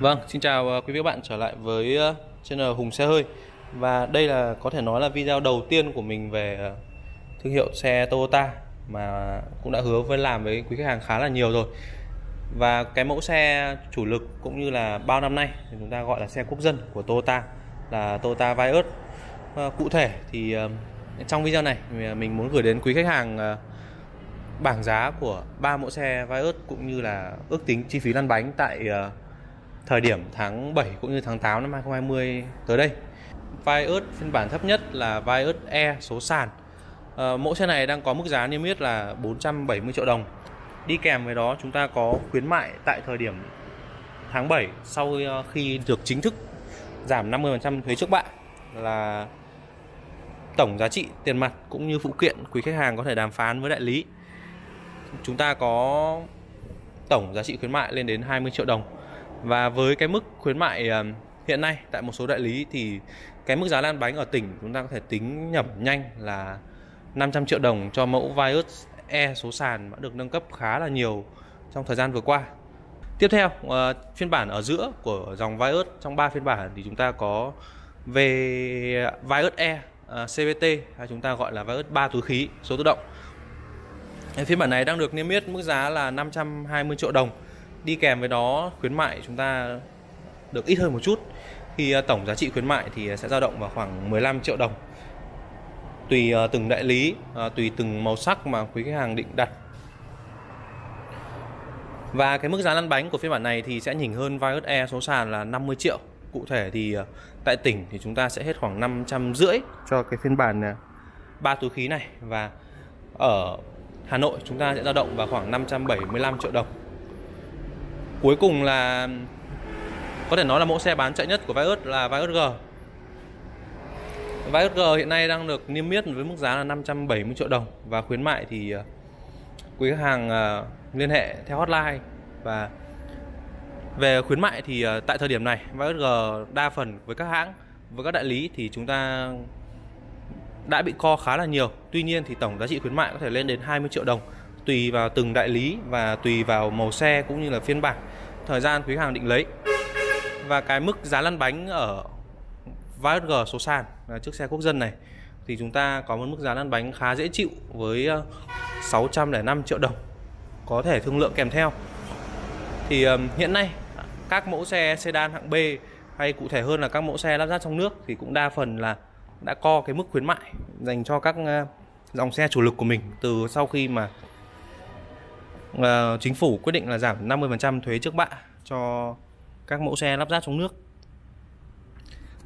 Vâng, xin chào ờ, quý vị các bạn trở lại với ờ, channel Hùng Xe Hơi. Và đây là có thể nói là video đầu tiên của mình về ờ, thương hiệu xe Toyota Mà cũng đã hứa với làm với quý khách hàng khá là nhiều rồi. Và cái mẫu xe chủ lực cũng như là bao năm nay thì chúng ta gọi là xe quốc dân của Toyota Là Toyota Vios. Cụ thể thì trong video này mình muốn gửi đến quý khách hàng bảng giá của ba mẫu xe Vios cũng như là ước tính chi phí lăn bánh tại thời điểm tháng 7 cũng như tháng 8 năm 2020 tới đây. Vios phiên bản thấp nhất là Vios E số sàn. À, mẫu xe này đang có mức giá niêm yết là 470 triệu đồng. Đi kèm với đó chúng ta có khuyến mại tại thời điểm tháng 7 sau ờ, khi được chính thức giảm 50% thuế trước bạ là tổng giá trị tiền mặt cũng như phụ kiện quý khách hàng có thể đàm phán với đại lý. Chúng ta có tổng giá trị khuyến mại lên đến 20 triệu đồng và với cái mức khuyến mại ờ, hiện nay tại một số đại lý thì cái mức giá lan bánh ở tỉnh chúng ta có thể tính nhẩm nhanh là 500 triệu đồng cho mẫu Vios E số sàn đã được nâng cấp khá là nhiều trong thời gian vừa qua. Tiếp theo, ờ, phiên bản ở giữa của dòng Vios trong 3 phiên bản thì chúng ta có về Vios E ờ, CVT hay chúng ta gọi là Vios 3 túi khí số tự động. Phiên bản này đang được niêm yết mức giá là 520 triệu đồng đi kèm với đó khuyến mại chúng ta được ít hơn một chút. Khi à, tổng giá trị khuyến mại thì sẽ dao động vào khoảng 15 triệu đồng. Tùy à, từng đại lý à, tùy từng màu sắc mà quý khách hàng định đặt. Và cái mức giá lăn bánh của phiên bản này thì sẽ nhỉnh hơn Vios E số sàn là 50 triệu. Cụ thể thì tại tỉnh thì chúng ta sẽ hết khoảng 500 rưỡi cho cái phiên bản ba túi khí này. Và ở Hà Nội chúng ta sẽ dao động vào khoảng 575 triệu đồng cuối cùng là, có thể nói là mẫu xe bán chạy nhất của Vios là Vios G. Vios G hiện nay đang được niêm yết với mức giá là 570 triệu đồng. Và khuyến mại thì ờ, quý khách hàng ờ, liên hệ theo hotline. Và về khuyến mại thì ờ, tại thời điểm này, Vios G đa phần với các hãng, với các đại lý thì chúng ta đã bị co khá là nhiều. Tuy nhiên thì tổng giá trị khuyến mại có thể lên đến 20 triệu đồng, tùy vào từng đại lý và tùy vào màu xe cũng như là phiên bản thời gian quý hàng định lấy. Và cái mức giá lăn bánh ở VSG số sàn là chiếc xe quốc dân này thì chúng ta có một mức giá lăn bánh khá dễ chịu với ờ, 605 triệu đồng có thể thương lượng kèm theo. Thì um, hiện nay các mẫu xe sedan hạng B hay cụ thể hơn là các mẫu xe lắp ráp trong nước thì cũng đa phần là đã co cái mức khuyến mại dành cho các ờ, dòng xe chủ lực của mình từ sau khi mà uh, chính phủ quyết định là giảm 50% thuế trước bạ cho các mẫu xe lắp ráp trong nước.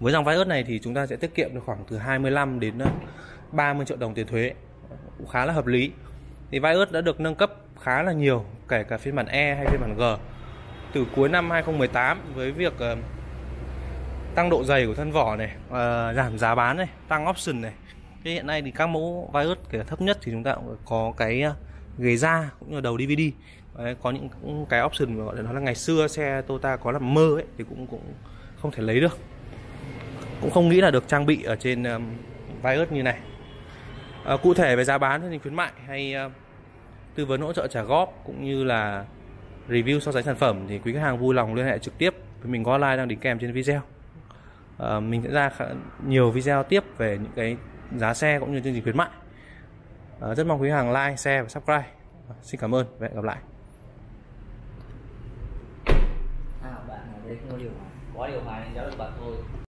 Với dòng Vios này thì chúng ta sẽ tiết kiệm được khoảng từ 25 đến ờ, 30 triệu đồng tiền thuế. Cũng khá là hợp lý. Thì Vios đã được nâng cấp khá là nhiều, kể cả phiên bản E hay phiên bản G. Từ cuối năm 2018 với việc uh, tăng độ dày của thân vỏ này, uh, giảm giá bán này, tăng option này. Thế hiện nay thì các mẫu Vios kể cả thấp nhất thì chúng ta cũng có cái uh, ghế da cũng như đầu DVD Đấy, có những cái option mà gọi là nó là ngày xưa xe Toyota có làm mơ ấy thì cũng cũng không thể lấy được. Cũng không nghĩ là được trang bị ở trên um, Vios như này. À, cụ thể về giá bán thì khuyến mại hay uh, tư vấn hỗ trợ trả góp cũng như là review so sánh sản phẩm thì quý khách hàng vui lòng liên hệ trực tiếp với mình có like đang đính kèm trên video. À, mình sẽ ra nhiều video tiếp về những cái giá xe cũng như chương trình khuyến mại à, rất mong quý hàng like share và subscribe. Ờ, xin cảm ơn và hẹn gặp lại. À bạn ở đây không có điều hòa. Có điều hòa nên giáo được bật thôi.